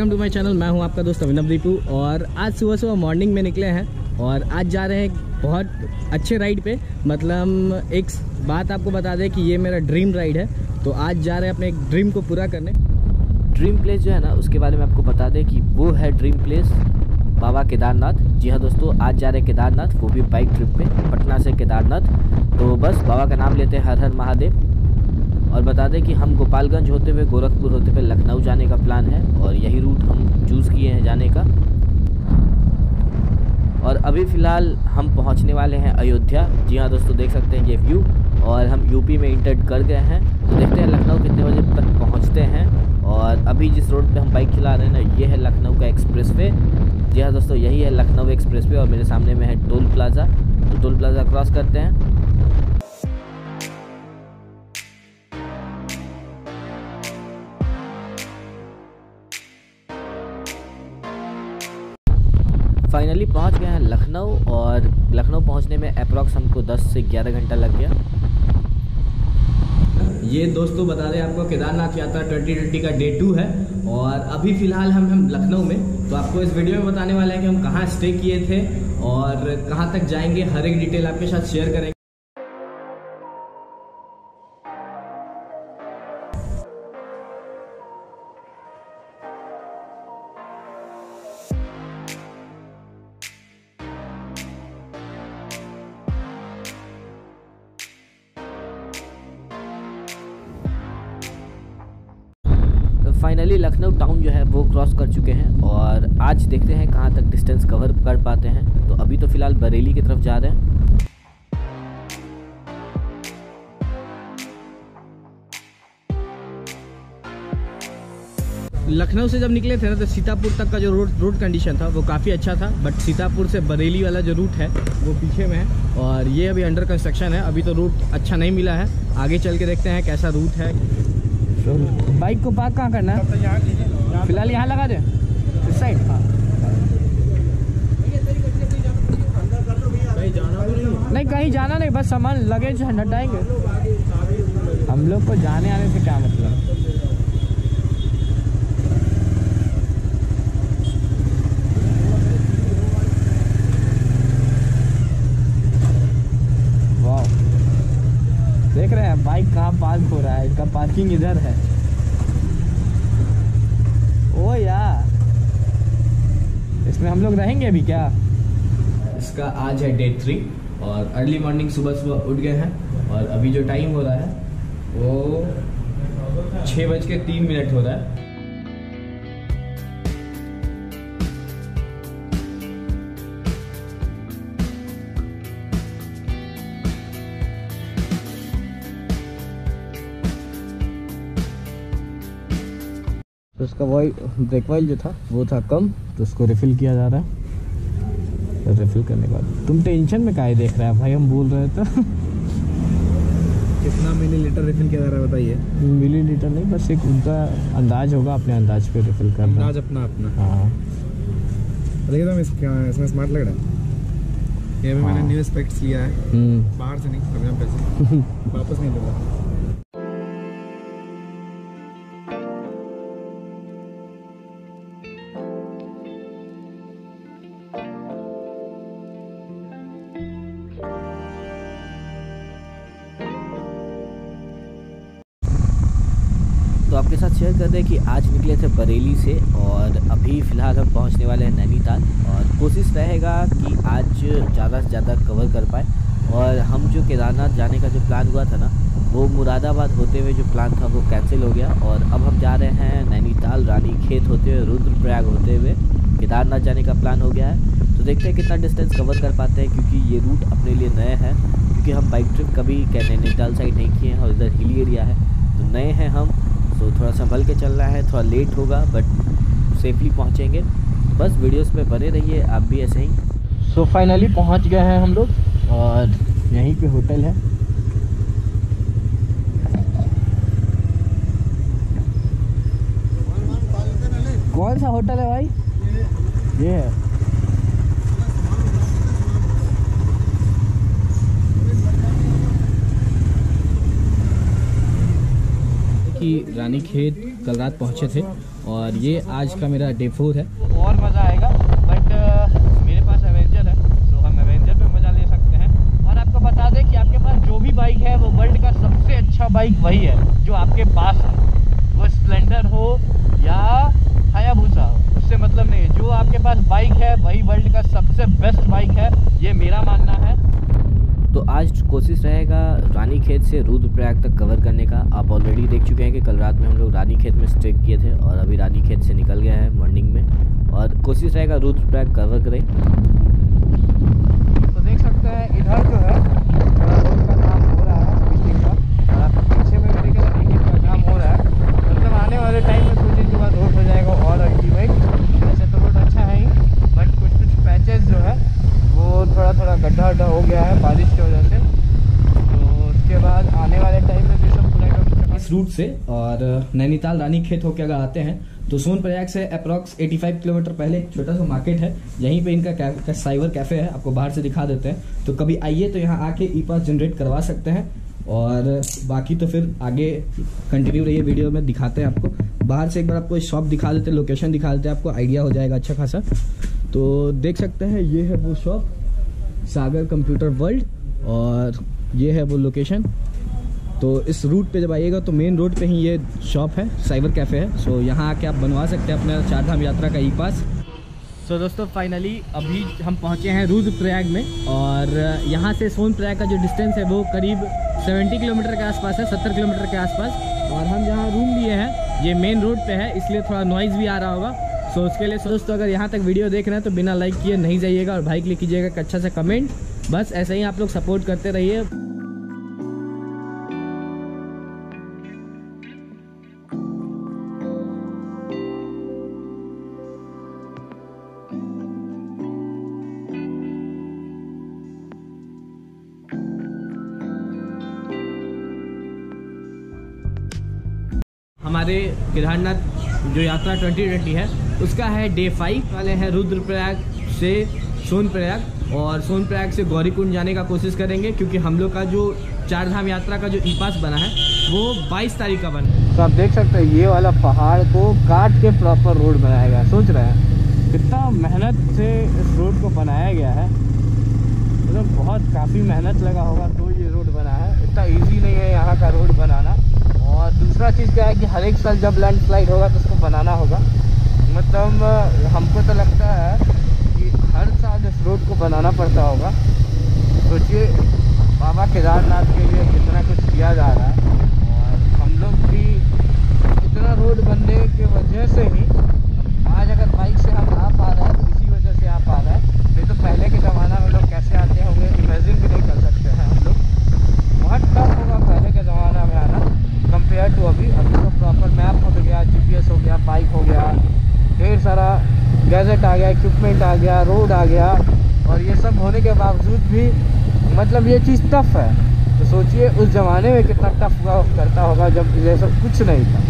Welcome to my channel. मैं हूँ आपका दोस्त अभिनव दीपू और आज सुबह सुबह मॉर्निंग में निकले हैं और आज जा रहे हैं बहुत अच्छे राइड पे। मतलब एक बात आपको बता दें कि ये मेरा ड्रीम राइड है। तो आज जा रहे हैं अपने एक ड्रीम को पूरा करने। ड्रीम प्लेस जो है ना, उसके बारे में आपको बता दें कि वो है ड्रीम प्लेस बाबा केदारनाथ। जी हाँ दोस्तों, आज जा रहे हैं केदारनाथ, वो भी बाइक ट्रिप पे, पटना से केदारनाथ। तो बस बाबा का नाम लेते हैं हर हर महादेव। और बता दें कि हम गोपालगंज होते हुए, गोरखपुर होते हुए, लखनऊ जाने का प्लान है और यही रूट हम चूज़ किए हैं जाने का। और अभी फ़िलहाल हम पहुँचने वाले हैं अयोध्या। जी हाँ दोस्तों, देख सकते हैं ये व्यू और हम यूपी में इंटर कर गए हैं। तो देखते हैं लखनऊ कितने बजे तक पहुँचते हैं। और अभी जिस रोड पे हम बाइक चला रहे हैं ना, ये है लखनऊ का एक्सप्रेस वे जी हाँ दोस्तों, यही है लखनऊ एक्सप्रेस वे और मेरे सामने में है टोल प्लाज़ा। तो टोल प्लाज़ा क्रॉस करते हैं। 10 से 11 घंटा लग गया। ये दोस्तों बता दें आपको, केदारनाथ यात्रा 2020 का डे टू है और अभी फ़िलहाल हम हम लखनऊ में। तो आपको इस वीडियो में बताने वाले हैं कि हम कहाँ स्टे किए थे और कहाँ तक जाएँगे, हर एक डिटेल आपके साथ शेयर करेंगे। आज देखते हैं कहाँ तक डिस्टेंस कवर कर पाते हैं। तो अभी तो फ़िलहाल बरेली की तरफ़ जा रहे हैं। लखनऊ से जब निकले थे ना तो सीतापुर तक का जो रोड रोड कंडीशन था वो काफ़ी अच्छा था। बट सीतापुर से बरेली वाला जो रूट है वो पीछे में है। और ये अभी अंडर कंस्ट्रक्शन है। अभी तो रूट अच्छा नहीं मिला है। आगे चल के देखते हैं कैसा रूट है। बाइक को पार्क कहाँ करना है? फ़िलहाल यहाँ लगा दे। इस साइड हाँ नहीं कहीं जाना नहीं, बस सामान लगेज हटाएँगे हम लोग को जाने आने से क्या मतलब? देख रहे हैं, बाइक कहाँ पार्क हो रहा है? इनका पार्किंग इधर है। ओ यार। इसमें हम लोग रहेंगे अभी क्या? इसका आज है डे थ्री और अर्ली मॉर्निंग सुबह सुबह उठ गए हैं और अभी जो टाइम हो रहा है, वो छः बज के तीन मिनट हो रहा है। तो उसका वॉइल ब्रेक ऑयल जो था, वो था कम तो उसको रिफ़िल किया जा रहा है। रिफ़िल करने के बाद। तुम टेंशन में काहे देख रहे हैं? भाई हम बोल रहे तो कितना मिली लीटर रिफिल किया जा रहा है बताइए। मिली लीटर नहीं बस एक उनका अंदाज होगा अपने अंदाज पे रिफ़िल करना। अंदाज अपना अपना। हाँ। देखिए तो इस क्या इसमें स्मार्ट लग रहा है। ये भी मैंने हाँ। न्यू स्पेक्ट्स लिया है। हम्म। बाहर से नहीं अभी हम पैसे वापस नहीं दूँगा आपके साथ शेयर कर दें कि आज निकले थे बरेली से और अभी फ़िलहाल हम पहुँचने वाले हैं नैनीताल और कोशिश रहेगा कि आज ज़्यादा से ज़्यादा कवर कर पाए। और हम जो केदारनाथ जाने का जो प्लान हुआ था ना, वो मुरादाबाद होते हुए जो प्लान था वो कैंसिल हो गया और अब हम जा रहे हैं नैनीताल रानी खेत होते हुए, रुद्रप्रयाग होते हुए। केदारनाथ जाने का प्लान हो गया है। तो देखते हैं कितना डिस्टेंस कवर कर पाते हैं क्योंकि ये रूट अपने लिए नए हैं। क्योंकि हम बाइक ट्रिप कभी नैनीताल साइड नहीं किए हैं और इधर हिली एरिया है। तो नए हैं हम। तो थोड़ा संभल के चलना है, थोड़ा लेट होगा बट सेफली पहुँचेंगे। बस वीडियोस में बने रहिए, आप भी ऐसे ही। सो फाइनली पहुँच गए हैं हम लोग, और यहीं पे होटल है। कौन सा होटल है भाई? ये है। कि रानी खेत कल रात पहुँचे थे और ये आज का मेरा डे फोर है। और मज़ा आएगा बट मेरे पास एवेंजर है तो हम एवेंजर पे मज़ा ले सकते हैं। और आपको बता दें कि आपके पास जो भी बाइक है, वो वर्ल्ड का सबसे अच्छा बाइक वही है, जो आपके पास है। वो स्प्लेंडर हो या हायाबूसा हो, उससे मतलब नहीं है। जो आपके पास बाइक है, वही वर्ल्ड का सबसे बेस्ट बाइक है, ये मेरा मानना है। तो आज कोशिश रहेगा रानी खेत से रुद्रप्रयाग तक कवर करने का। आप ऑलरेडी देख चुके हैं कि कल रात में हम लोग रानी खेत में स्टे किए थे और अभी रानी खेत से निकल गया है मॉर्निंग में। और कोशिश रहेगा रुद्रप्रयाग कवर करें। तो देख सकते हैं, इधर जो है थोड़ा रोड का काम हो रहा है बिल्डिंग का और आप पीछे में मेरे ख्याल देखिए का काम हो रहा है मतलब आने वाले टाइम में कुछ दिन के बाद रोड हो जाएगा और अल्टीमेट वैसे तो रोड अच्छा है ही बट कुछ कुछ पैचेस जो है वो थोड़ा गड्ढा वड्ढा हो गया है बारिश की वजह से। तो उसके बाद आने वाले टाइम में भी सब पूरा इस रूट से और नैनीताल रानी खेत होकर अगर आते हैं तो सोन प्रयाग से अप्रॉक्स 85 किलोमीटर पहले छोटा सा मार्केट है। यहीं पे इनका कै, साइबर कैफ़े है आपको बाहर से दिखा देते हैं। तो कभी आइए तो यहाँ आके ई पास जनरेट करवा सकते हैं। और बाकी तो फिर आगे कंटिन्यू रहिए वीडियो में दिखाते हैं आपको। बाहर से एक बार आपको शॉप दिखा देते हैं लोकेशन दिखा देते हैं आपको आइडिया हो जाएगा अच्छा खासा। तो देख सकते हैं ये है वो शॉप सागर कंप्यूटर वर्ल्ड और ये है वो लोकेशन तो इस रूट पे जब आइएगा तो मेन रोड पे ही ये शॉप है साइबर कैफ़े है. सो यहाँ आके आप बनवा सकते हैं अपना चारधाम यात्रा का ई पास सो दोस्तों फाइनली अभी हम पहुँचे हैं रुद्रप्रयाग में और यहाँ से सोनप्रयाग का जो डिस्टेंस है वो करीब 70 किलोमीटर के आसपास है 70 किलोमीटर के आसपास. और हम जहाँ रूम लिए हैं, ये मेन रोड पे है, इसलिए थोड़ा नॉइज़ भी आ रहा होगा. सो उसके लिए दोस्तों, अगर यहाँ तक वीडियो देख रहे हैं तो बिना लाइक किए नहीं जाइएगा और भाई के लिए कीजिएगा अच्छा सा कमेंट बस ऐसे ही आप लोग सपोर्ट करते रहिए. हमारे केदारनाथ जो यात्रा 2020 है, उसका है डे फाइव वाले हैं रुद्रप्रयाग से सोनप्रयाग और सोनप्रयाग से गौरीकुंड जाने का कोशिश करेंगे क्योंकि हम लोग का जो चार धाम यात्रा का जो ई पास बना है, वो 22 तारीख का बना तो आप देख सकते हैं, ये वाला पहाड़ को काट के प्रॉपर रोड बनाया गया सोच रहे हैं, कितना मेहनत से इस रोड को बनाया गया है। मतलब तो बहुत काफ़ी मेहनत लगा होगा तो ये रोड बना है। इतना ईजी नहीं है यहाँ का रोड बनाना। और दूसरा चीज़ क्या है कि हर एक साल जब लैंडस्लाइड होगा तो उसको बनाना होगा। मतलब हमको तो लगता है कि हर साल इस रोड को बनाना पड़ता होगा। सोचिए तो बाबा केदारनाथ के लिए कितना कुछ किया जा रहा है। और हम लोग भी इतना रोड बनने के वजह से ही आज अगर बाइक से हम आ पा रहे हैं तो इसी वजह से आ पा रहे हैं नहीं तो पहले के ज़माना में लोग कैसे आते होंगे इमेजिन भी नहीं कर सकते हैं हम लोग बहुत टफ होगा पहले के ज़माना में आना कंपेयर टू अभी अभी तो प्रॉपर मैप हो गया जीपीएस हो गया बाइक हो गया ढेर सारा गैजेट आ गया इक्विपमेंट आ गया रोड आ गया और ये सब होने के बावजूद भी मतलब ये चीज़ टफ है। तो सोचिए, उस ज़माने में कितना टफ हुआ, करता होगा जब ये सब कुछ नहीं था।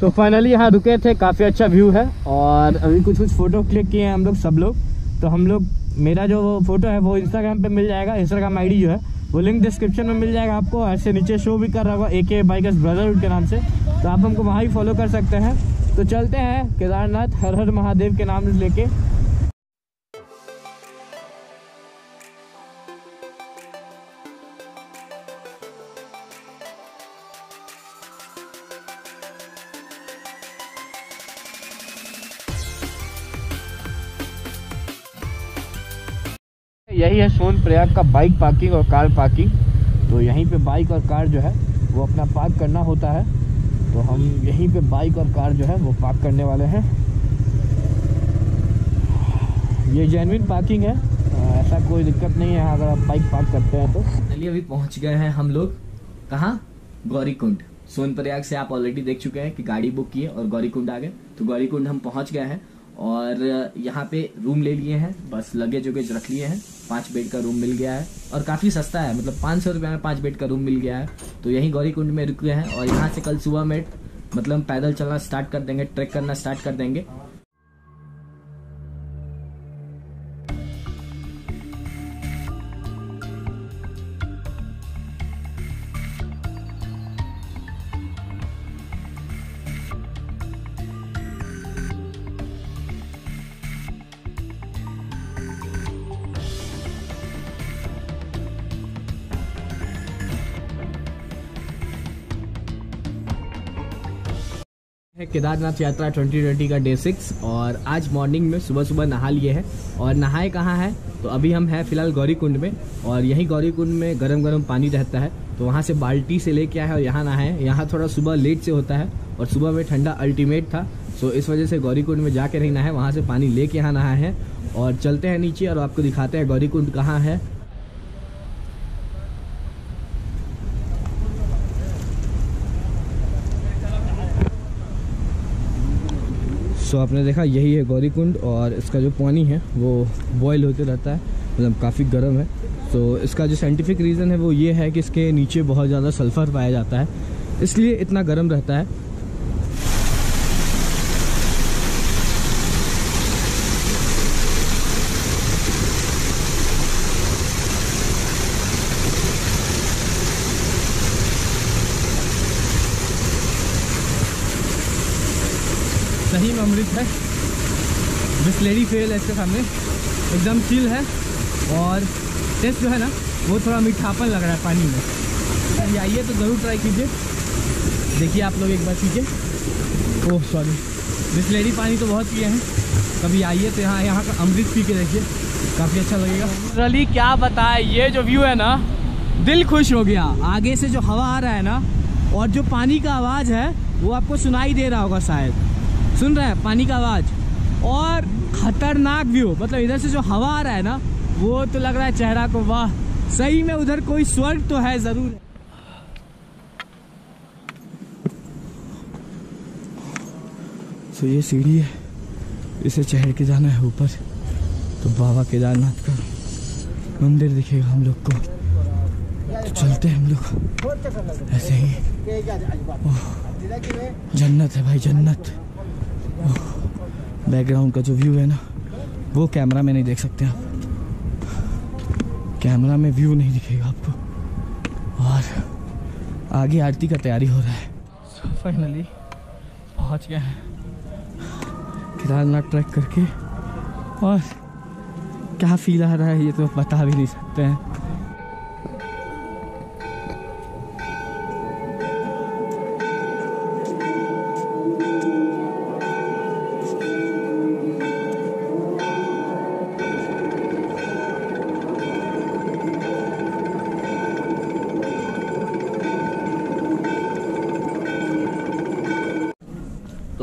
तो फाइनली यहाँ रुके थे, काफ़ी अच्छा व्यू है और अभी कुछ कुछ फ़ोटो क्लिक किए हैं हम लोग, सब लोग। तो हम लोग, मेरा जो फ़ोटो है वो इंस्टाग्राम पे मिल जाएगा इंस्टाग्राम आईडी जो है, वो लिंक डिस्क्रिप्शन में मिल जाएगा आपको। ऐसे नीचे शो भी कर रहा होगा ए के बाइकर्स ब्रदरहुड के नाम से। तो आप हमको वहाँ ही फॉलो कर सकते हैं। तो चलते हैं, केदारनाथ, हर हर महादेव के नाम लेके। यही है सोन प्रयाग का बाइक पार्किंग और कार पार्किंग। तो यहीं पे बाइक और कार जो है, वो अपना पार्क करना होता है। तो हम यहीं पे बाइक और कार जो है, वो पार्क करने वाले हैं। ये जेनविन पार्किंग है। ऐसा कोई दिक्कत नहीं है, अगर आप बाइक पार्क करते हैं तो। चलिए, अभी पहुँच गए हैं हम लोग। कहाँ? गौरीकुंड। सोनप्रयाग से आप ऑलरेडी देख चुके हैं कि गाड़ी बुक की है और गौरीकुंड आ गए। तो गौरीकुंड हम पहुँच गए हैं और यहाँ पे रूम ले लिए हैं, बस लगेज वगेज रख लिए हैं। पाँच बेड का रूम मिल गया है और काफ़ी सस्ता है मतलब पाँच सौ रुपया में पाँच बेड का रूम मिल गया है। तो यही गौरी कुंड में रुके हैं और यहाँ से कल सुबह में मतलब पैदल चलना स्टार्ट कर देंगे, ट्रैक करना स्टार्ट कर देंगे। है केदारनाथ यात्रा 2020 का डे सिक्स और आज मॉर्निंग में सुबह सुबह नहा लिए हैं। और नहाए कहाँ है? तो अभी हम हैं फ़िलहाल गौरी कुंड में और यहीं गौरी कुंड में गरम गरम पानी रहता है। तो वहाँ से बाल्टी से लेके आए और यहाँ नहाए यहाँ थोड़ा सुबह लेट से होता है और सुबह में ठंडा अल्टीमेट था। सो इस वजह से गौरी कुंड में जाके नहीं नहाए, वहाँ से पानी लेके यहाँ नहाए हैं। और चलते हैं नीचे और आपको दिखाते हैं गौरी कुंड कहाँ है। सो आपने देखा, यही है गौरी कुंड और इसका जो पानी है, वो बॉयल होते रहता है। मतलब काफ़ी गर्म है। तो इसका जो साइंटिफिक रीज़न है, वो ये है कि इसके नीचे बहुत ज़्यादा सल्फ़र पाया जाता है। इसलिए इतना गर्म रहता है। सही में अमृत है। बिस्लेरी फेल है इसके सामने। एकदम चिल है और टेस्ट जो है ना, वो थोड़ा मीठापन लग रहा है पानी में। कभी आइए तो ज़रूर ट्राई कीजिए। देखिए आप लोग एक बार पीजिए। ओह सॉरी बिस्लेरी पानी तो बहुत पिए हैं। कभी आइए तो यहाँ यहाँ का अमृत पी के देखिए। काफ़ी अच्छा लगेगा। रली क्या बताए, ये जो व्यू है ना, दिल खुश हो गया। आगे से जो हवा आ रहा है ना, और जो पानी का आवाज़ है, वो आपको सुनाई दे रहा होगा शायद। सुन रहे हैं, पानी का आवाज़। और खतरनाक व्यू मतलब इधर से जो हवा आ रहा है ना, वो तो लग रहा है चेहरा को, वाह, सही में उधर कोई स्वर्ग तो है ज़रूर। तो ये सीढ़ी है, इसे चढ़ के जाना है ऊपर। तो बाबा केदारनाथ का मंदिर दिखेगा हम लोग को। तो चलते हैं हम लोग। ऐसे ही। जन्नत है भाई, जन्नत। बैकग्राउंड का जो व्यू है ना, वो कैमरा में नहीं देख सकते आप। कैमरा में व्यू नहीं दिखेगा आपको। और आगे आरती का तैयारी हो रहा है। फाइनली पहुँच गए हैं। केदारनाथ ट्रैक करके। और क्या फील आ रहा है ये तो बता भी नहीं सकते हैं।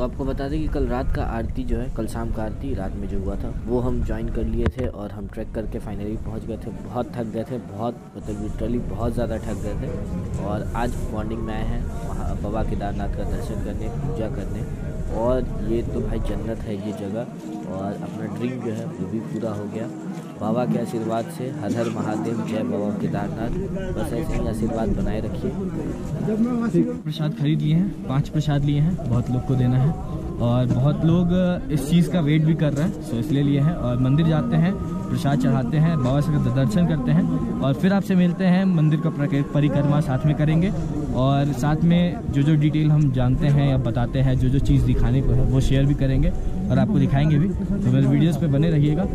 आपको बता दें कि कल रात का आरती जो है, कल शाम का आरती रात में जो हुआ था, वो हम ज्वाइन कर लिए थे और हम ट्रैक करके फाइनली पहुँच गए थे। बहुत थक गए थे, बहुत मतलब लिटरली बहुत ज़्यादा थक गए थे। और आज मॉर्निंग में आए हैं, वहाँ बाबा केदारनाथ का दर्शन करने, पूजा करने। और ये तो भाई जन्नत है ये जगह, और अपना ड्रीम जो है वो भी पूरा हो गया। बाबा के आशीर्वाद से हर हर महादेव जय बाबा केदारनाथ। बस ऐसे ही आशीर्वाद बनाए रखिए। प्रसाद खरीद लिए हैं, पाँच प्रसाद लिए हैं, बहुत लोग को देना है। और बहुत लोग इस चीज़ का वेट भी कर रहे हैं, सो इसलिए लिए हैं। और मंदिर जाते हैं, प्रसाद चढ़ाते हैं, बाबा से दर्शन करते हैं। और फिर आपसे मिलते हैं, मंदिर का परिक्रमा साथ में करेंगे। और साथ में जो जो डिटेल हम जानते हैं या बताते हैं, जो जो चीज़ दिखाने को है, वो शेयर भी करेंगे। और आपको दिखाएँगे भी। तो मेरे वीडियोज़ पे बने रहिएगा।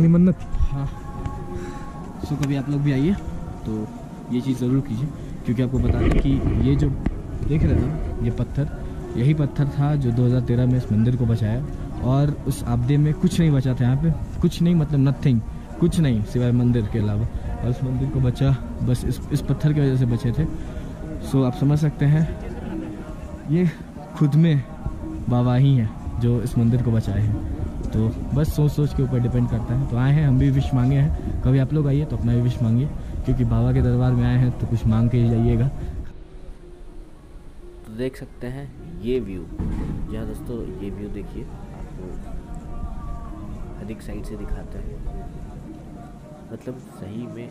मांगनी मन्नत हाँ। सो कभी आप लोग भी आइए तो ये चीज़ ज़रूर कीजिए, क्योंकि आपको बता दें कि ये जो देख रहे थे ये पत्थर, यही पत्थर था जो 2013 में इस मंदिर को बचाया, और उस आपदे में कुछ नहीं बचा था यहाँ पे, कुछ नहीं मतलब नथिंग कुछ नहीं, सिवाय मंदिर के अलावा। और उस मंदिर को बचा, बस इस इस पत्थर की वजह से बचे थे। सो आप समझ सकते हैं, ये खुद में बाबा ही हैं जो इस मंदिर को बचाए हैं। तो बस सोच सोच के ऊपर डिपेंड करता है। तो आए हैं, हम भी विश मांगे हैं। कभी आप लोग आइए तो अपना भी विश मांगिए, क्योंकि बाबा के दरबार में आए हैं तो कुछ मांग के ही जाइएगा। तो देख सकते हैं, ये व्यू जी हाँ दोस्तों, ये व्यू देखिए, आपको अधिक साइड से दिखाते हैं। मतलब सही में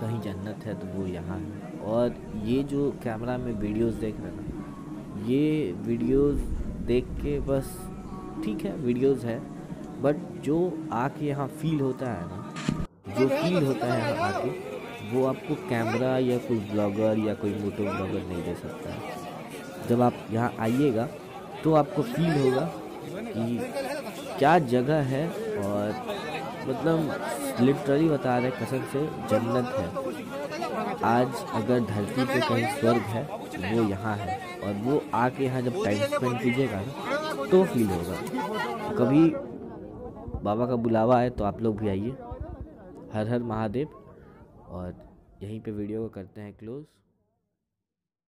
कहीं जन्नत है तो वो यहाँ है। और ये जो कैमरा में वीडियोस देख रहे हैं, ये वीडियोस देख के बस ठीक है वीडियोस है बट जो आके यहाँ फील होता है ना, जो फील होता है यहाँ आके, वो आपको कैमरा या कोई ब्लॉगर या कोई मोटो ब्लॉगर नहीं दे सकता है। जब आप यहाँ आइएगा तो आपको फील होगा कि क्या जगह है और मतलब लिटरली बता रहे कसम से जन्नत है। आज अगर धरती पे कहीं स्वर्ग है, वो यहाँ है और वो आके यहाँ जब टाइम स्पेंड कीजिएगा ना तो फील होगा। कभी बाबा का बुलावा है तो आप लोग भी आइए। हर हर महादेव। और यहीं पे वीडियो को करते हैं क्लोज़